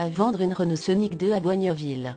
À vendre une Renault Sonic 2 à Boigneville.